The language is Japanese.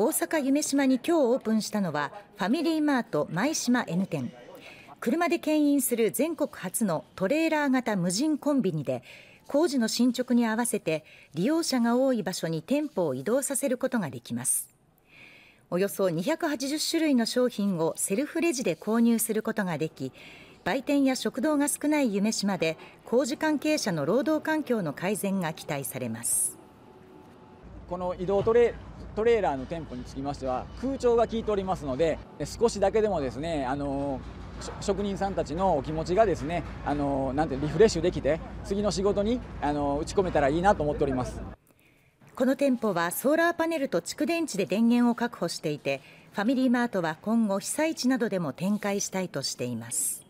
大阪夢島に今日オープンしたのはファミリーマート舞島 N 店。車で牽引する全国初のトレーラー型無人コンビニで工事の進捗に合わせて利用者が多い場所に店舗を移動させることができます。およそ280種類の商品をセルフレジで購入することができ売店や食堂が少ない夢島で工事関係者の労働環境の改善が期待されます。この移動トレトレーラーの店舗につきましては空調が効いておりますので少しだけでもですねあの職人さんたちのお気持ちがですねあのなんてリフレッシュできて次の仕事にあの打ち込めたらいいなと思っております。この店舗はソーラーパネルと蓄電池で電源を確保していてファミリーマートは今後被災地などでも展開したいとしています。